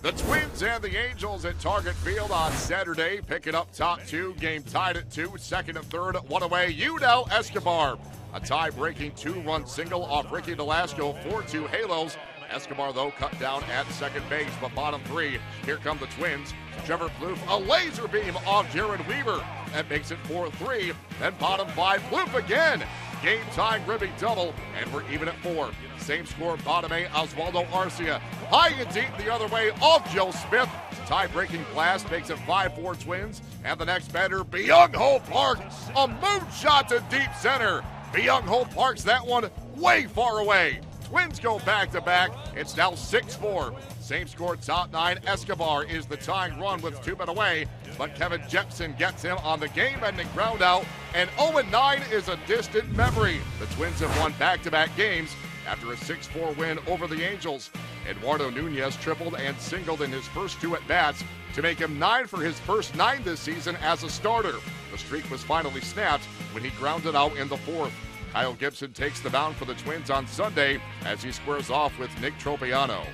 The Twins and the Angels at Target Field on Saturday, picking up top two. Game tied at two, second and third, one away. Yunel Escobar. A tie breaking two run single off Ricky Nolasco, 4 2 Halos. Escobar, though, cut down at second base, but bottom three. Here come the Twins. Trevor Plouffe, a laser beam off Jered Weaver. That makes it 4 3. Then bottom five, Plouffe again. Game tying Ribby double, and we're even at four. Same score, bottom eight, Oswaldo Arcia. High and deep the other way off Joe Smith. Tie breaking blast makes it 5 4 Twins. And the next batter, Byung Ho Park. A moonshot to deep center. Byung Ho Park's that one way far away. Twins go back to back. It's now 6 4. Same score, top nine. Escobar is the tying run with two men away, but Kevin Jepsen gets him on the game ending ground out, and 0 9 is a distant memory. The Twins have won back to back games after a 6 4 win over the Angels. Eduardo Nunez tripled and singled in his first two at bats to make him nine for his first nine this season as a starter. The streak was finally snapped when he grounded out in the fourth. Kyle Gibson takes the mound for the Twins on Sunday as he squares off with Nick Tropeano.